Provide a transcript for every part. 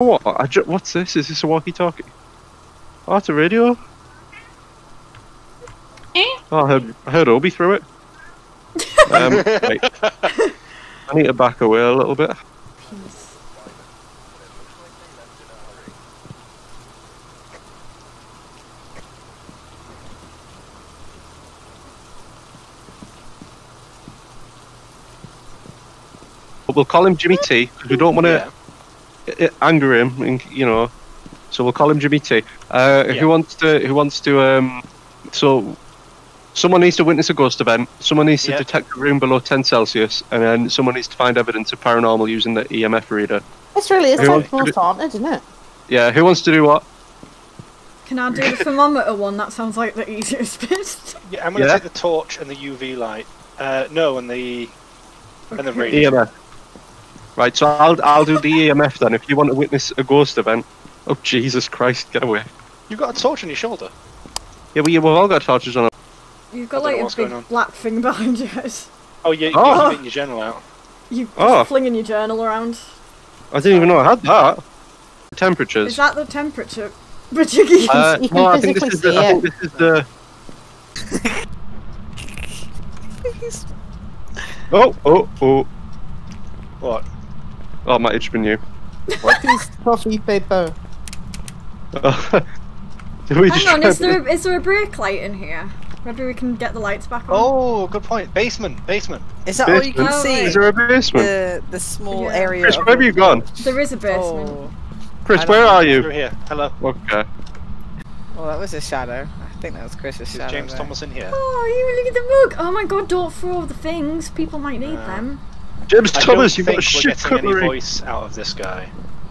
What? I ju- what's this? Is this a walkie-talkie? Oh, it's a radio. Eh? Oh, I heard, I heard Obi through it. Um, wait. I need to back away a little bit. But we'll call him Jimmy T because we don't want to Yeah. Anger him, and, you know. So we'll call him Jimmy T. Uh, Yeah. Who wants to? Who wants to? Um, so someone needs to witness a ghost event. Someone needs to Yeah. detect a room below 10 Celsius, and then someone needs to find evidence of paranormal using the EMF reader. It's really is Who wants like to most do- haunted, isn't it? Yeah. Who wants to do what? Can I do the thermometer one? That sounds like the easiest bit. Yeah, I'm gonna Yeah. take the torch and the UV light. Uh, no, and the and the radio. EMF. Right. So I'll I'll do the EMF then. If you want to witness a ghost event. Oh Jesus Christ! Get away. You've got a torch on your shoulder. Yeah, we, we've all got torches on. You've got like a big black thing behind you guys. Oh, yeah, Oh. you're getting your journal out. You Oh. flinging your journal around. I didn't even know I had that. The Temperatures. Is that the temperature? But you can Uh, You can no, I think this physically is the. I think this is the. Oh, oh, oh. What? Oh, my it might been you. What is coffee paper? Did we just Hang on, is and- there a, is there a brake light in here? Maybe we can get the lights back on. Oh, good point. Basement, basement. Is that all you can Oh, see? Is there a basement? The the small Yeah. area. Chris, where have you gone? There is a basement. Oh, Chris, where know. are Through you? here. Hello. Okay. well, that was a shadow. I think that was Chris's Is shadow. James there. Thomas in here? Oh, you look at the mug. Oh my god, don't throw all the things. People might need No. them. James I Thomas, you've think got a we're shit getting any voice out of this guy.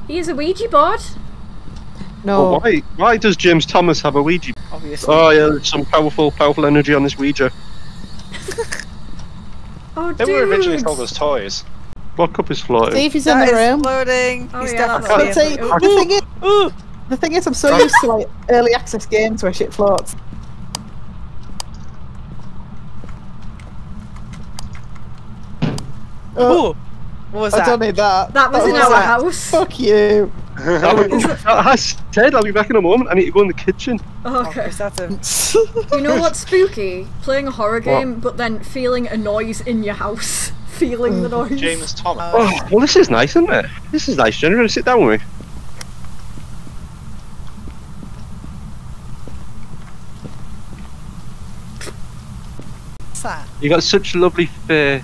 He is a Ouija board. No. Oh, why, why does James Thomas have a Ouija? Obviously. Oh yeah, there's some powerful, powerful energy on this Ouija. Oh, They dude. were originally sold as toys. What cup is floating? See if he's in the is room. floating. Oh, He's yeah, definitely But see, the thing is, the thing is, I'm so used to like early access games where shit floats. Oh, Ooh. What was I that? don't need that. That was in was our that. house. Fuck you. I said I'll be back in a moment. I need to go in the kitchen. Oh, Okay. Chris, a. You know what's spooky? Playing a horror What? game, but then feeling a noise in your house. Feeling the noise. James Thomas. Uh, Oh, well, this is nice, isn't it? This is nice. Jenny, want to sit down with me? What's that? You got such a lovely face.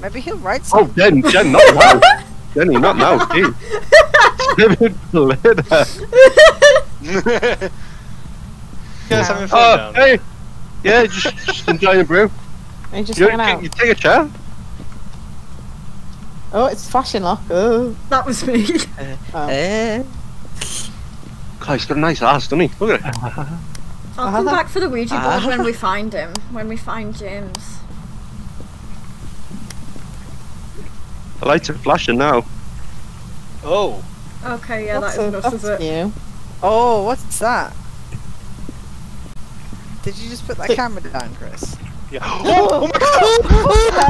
Maybe he'll write something. Oh, something. Jen, Jen, not now. Jenny, not now, dude. later. You guys having fun Oh, down hey. Yeah, just, just enjoying a brew. Are you just You, hanging you, out? you take a chair. Oh, it's fashion lock. Oh. That was me. oh. Eh. God, he's got a nice ass, doesn't he? Look at it. I'll come back for the Ouija board when we find him. When we find James. The lights are flashing now. Oh, Okay, yeah, that's, that a, is is it? new. Oh, what's that? Did you just put that camera down, Chris? yeah. Oh, my god!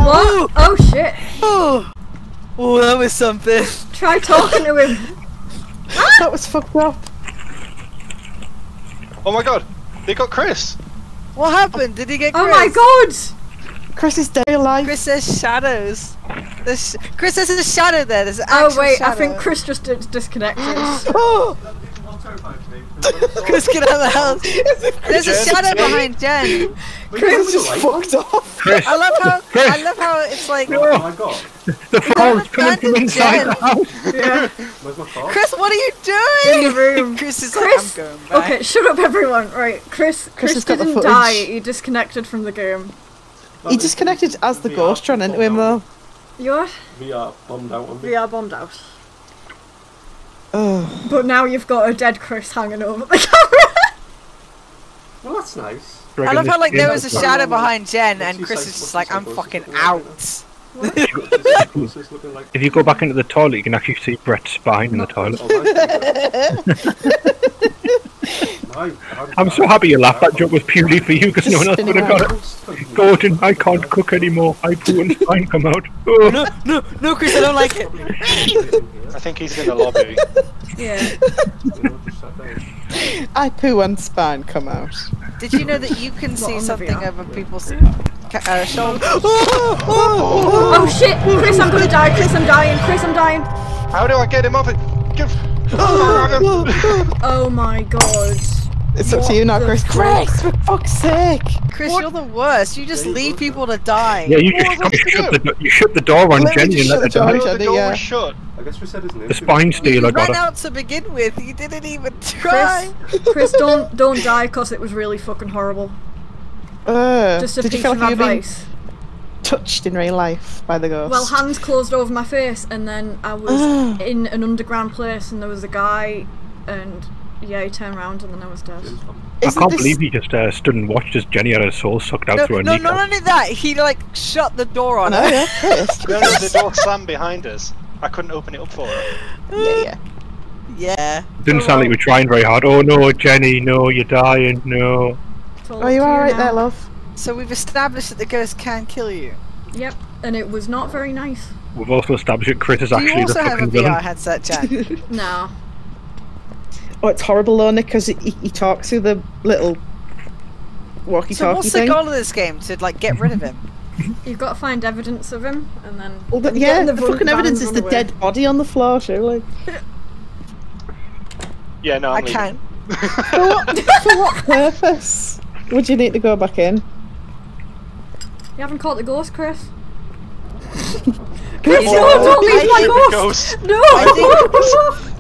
What? Oh shit! Oh, oh, that was something. Try talking to him. That was fucked up. Oh my god! They got Chris! What happened? Did he get oh Chris? Oh my god! Chris is day alive. Chris says shadows. There's sh- Chris says there's a shadow there. There's an Oh actual wait, I think Chris just d- disconnected. Oh, Chris, get out of the house. There's a shadow behind Jen. Chris just fucked off. Chris, I love how I love how it's like Oh my god, the phone's coming from inside the house. yeah, where's my car? Chris, what are you doing? in the room. Chris is Chris, like, I'm going back. Okay, shut up, everyone. Right, Chris. Chris, has got the didn't die. He disconnected from the game. He disconnected as the ghost ran into him though. You're VR bombed out We? me. VR bombed out. Oh. But now you've got a dead Chris hanging over the camera. Well, that's nice. I love how like there was a Yeah. shadow behind Jen, What's and Chris say- is just like, I'm fucking out. What's this looking like? If you go back into the toilet, you can actually see Brett's spine in the toilet. Oh, nice. No, I haven't- I'm so happy you laughed. That joke was purely for you because no one else would have got it. Gordon, I can't cook anymore. I poo and spine come out. Oh. No, no, no, Chris, I don't like it. I think he's in the lobby. Yeah. Just sat down. I poo and spine come out. Did you know that you can see something over people's uh, shoulders? Oh shit! Chris, I'm gonna die. Chris, I'm dying. Chris, I'm dying. How do I get him off it? Give. Oh my god. It's up to you now, the Chris. Chris, for fuck's sake! Chris, you're the worst. You just leave people to die. Yeah, you just was you shut the, you shut the door on Let me Jenny and let shut her the door die. on the Jenny, door yeah. was shut. I guess we said his name. The spine You stealer got ran out to begin with. You didn't even try. Chris, Chris, don't don't die because it was really fucking horrible. Uh, Just a did you piece feel of like you advice. touched in real life by the ghost? Well, hands closed over my face, and then I was in an underground place, and there was a guy, and yeah, he turned around, and then I was dead. I Isn't can't this- believe he just uh, stood and watched as Jenny had her soul sucked out No, through her no, kneecap. not only that, he like shut the door on her. yeah, Chris. No, no, the door slammed behind us. I couldn't open it up for her. yeah, yeah. Yeah. Didn't sound like we were trying very hard. Oh no, Jenny, no, you're dying, no. It's all Are you alright now. there, love? So we've established that the ghost can kill you. Yep, and it was not very nice. We've also established that Chris is Do you actually the also have a fucking VR villain. headset, Jen? Nah. Oh, it's horrible though, Nick, because he, he talks through the little so walkie-talkie So what's the thing. goal of this game? To like get rid of him? You've got to find evidence of him, and then. Well, the, and yeah, get in the, fucking evidence is the away. dead body on the floor, surely. Yeah, no, I'm I can't. For what, for what purpose would you need to go back in? You haven't caught the ghost, Chris? Chris, no, don't leave I my think- The ghost! ghost. No!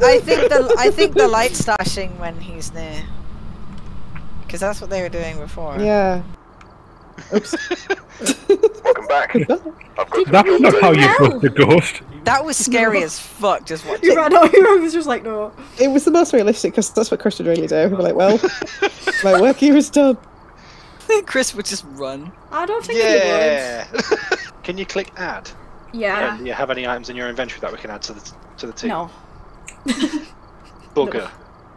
I think the I think the light slashing when he's near. Because that's what they were doing before. Yeah. Oops. Welcome back. That's not how you hell? fuck the ghost. That was scary as fuck. Just watching. you ran out here, I was just like, no. It was the most realistic because that's what Chris would really do. He'd be like, well, my work here is done. I think Chris would just run. I don't think Yeah. Can you click add? He. Yeah. And do you have any items in your inventory that we can add to the to the team? No. Bugger.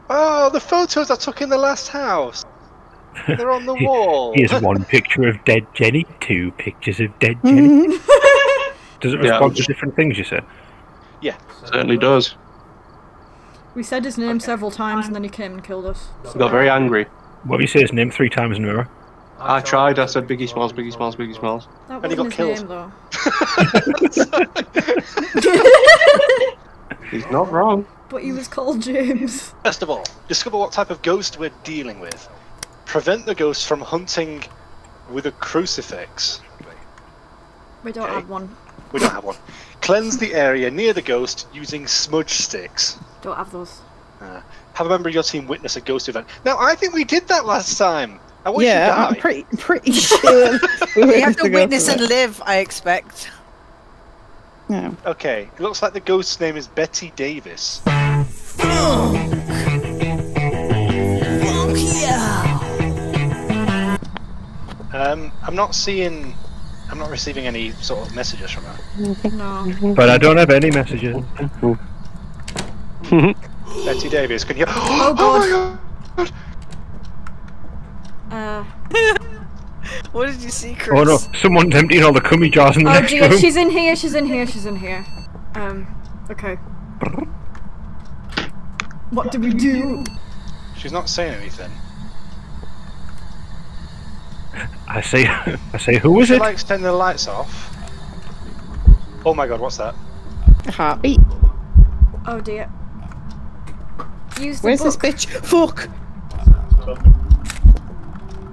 Oh, the photos I took in the last house. They're on the wall. Here's one picture of dead Jenny, two pictures of dead Jenny. Does it Yeah. respond to different things, you say? Yeah. Certainly does. We said his name several times, and then he came and killed us. He got very angry. What if you say his name three times in a row? I tried. I said Biggie Smalls, Biggie Smalls, Biggie Smalls. That And he got his killed. name, though. He's not wrong. But he was called James. First of all, discover what type of ghost we're dealing with. Prevent the ghost from hunting with a crucifix. We don't Okay. have one. We don't have one. Cleanse the area near the ghost using smudge sticks. Don't have those. Uh, have a member of your team witness a ghost event. Now, I think we did that last time. I watched yeah, you I'm pretty pretty sure. we We have to go witness and it. live. I expect. Yeah. Okay, it looks like the ghost's name is Betty Davis. Um, I'm not seeing. I'm not receiving any sort of messages from her. No. But I don't have any messages. Betty Davis, can you? Oh god. Uh, What did you see, Chris? Oh no, someone's emptying all the cummy jars in the oh next dear, room. she's in here, she's in here, she's in here. Um, okay. What do we do? She's not saying anything. I say, I say, who is She it? likes turning the lights off. Oh my god, what's that? A heartbeat. Oh dear. Use the Where's this bitch? Fuck!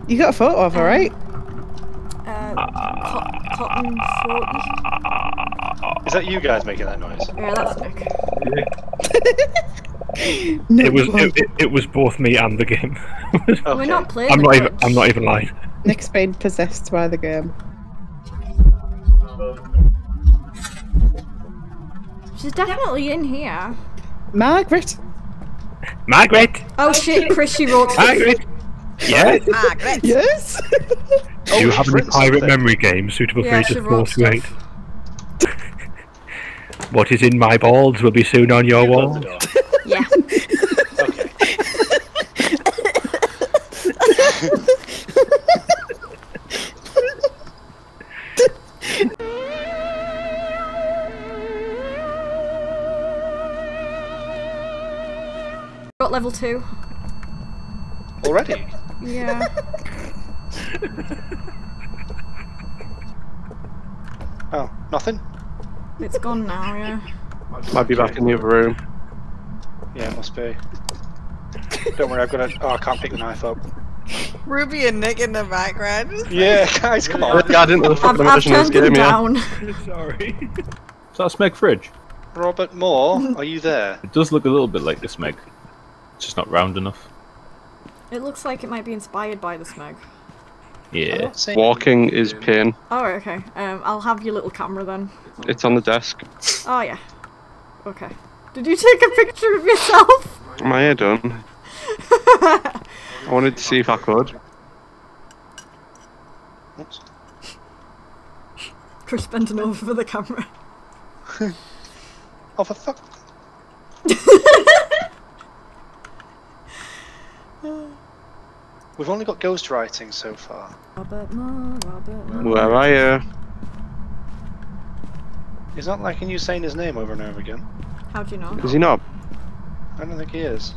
You got a photo of her, right? Uh, co- cotton 40. Is that you guys making that noise? Yeah, that's Nick. No, It was, it, it, it was both me and the game. Okay. We're not playing I'm the not even. I'm not even lying. Nick's been possessed by the game. She's definitely in here. Margaret! Margaret, Oh shit, Chris, she wrote Margaret. Yes. Margaret. Ah, yes! Do you Oh, have she's any pirate something. memory games suitable for Yeah, ages four to eight? stuff. What is in my balls will be soon on your wall. Yeah. Okay. got level two. Already? Yeah. Oh, nothing? it's gone now, yeah. Might be back in the other room. Yeah, it must be. Don't worry, I've got a. Oh, I can't pick the knife up. Ruby and Nick in the background. Yeah, guys, come on. Yeah, I didn't know the I've, fucking I've version turned them game, yeah. down. Sorry. Is that a Smeg fridge? Robert Moore, are you there? It does look a little bit like this Smeg. It's just not round enough. It looks like it might be inspired by the smeg. Yeah. Walking is pain. Oh, okay. Um, I'll have your little camera then. It's on the desk. Oh, yeah. Okay. Did you take a picture of yourself? My hair done. I wanted to see if I could. Oops. Chris bent over for the camera. Oh, for fuck. We've only got ghost writing so far. Robert Moore, Robert Moore. Where are you? He's not liking you saying his name over and over again. How do you know? Is he not? I don't think he is.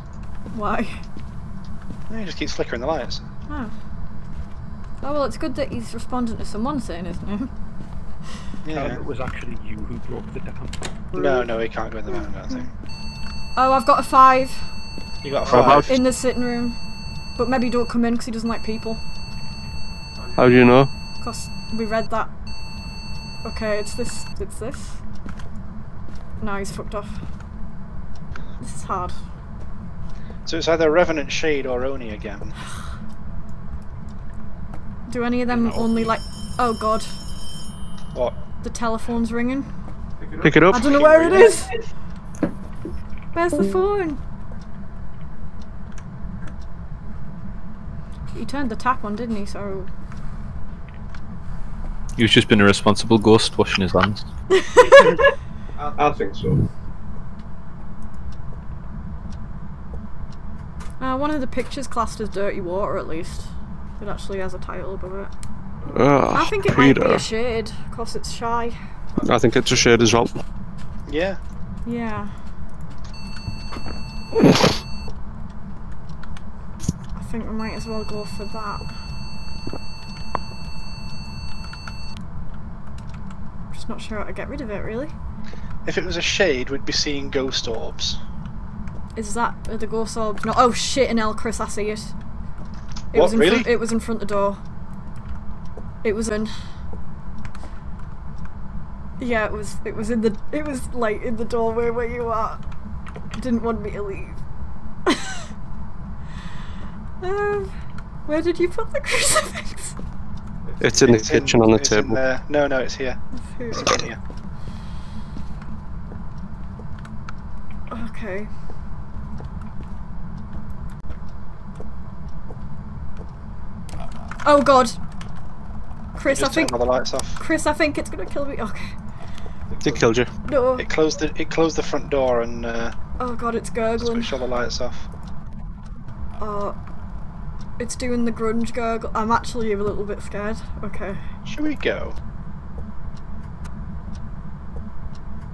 Why? No, he just keeps flickering the lights. Oh. Oh, well, it's good that he's responding to someone saying his name. Yeah. It was actually you who broke the dam. No, no, he can't go in the van, I don't think. Oh, I've got a five You got a five. in the sitting room. But maybe don't come in because he doesn't like people. How do you know? Because we read that. Okay, it's this. It's this. Now he's fucked off. This is hard. So it's either Revenant Shade or Oni again. Do any of them only like. Oh god, What? the telephone's ringing. Pick it up. I don't know where it is! Where's the phone? He turned the tap on, didn't he? So. He's just been a responsible ghost washing his hands. I think so. Uh, one of the pictures classed as dirty water, at least. It actually has a title above it. Ugh, I think it might be a shade, because it's shy. I think it's a shade as well. Yeah. Yeah. I think we might as well go for that. Just not sure how to get rid of it, really. If it was a shade, we'd be seeing ghost orbs. Is that the ghost orbs? No. Oh shit! In El Chris, I see it. It What, was in really? It was in front of the door. It was in. Yeah, it was. It was in the. It was like in the doorway where you are. Didn't want me to leave. Um, where did you put the crucifix? It's in the kitchen on the it's in table. there. No, no, it's here. It's in here. Okay. Oh god. Chris, I Just turn think the lights off. Chris, I think it's gonna kill me. Okay. It killed you. No. It closed the it closed the front door and uh, Oh god, it's gurgling. switched all the lights off. Oh. It's doing the grunge gurgle. I'm actually a little bit scared. Okay. Should we go?